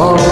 Oh.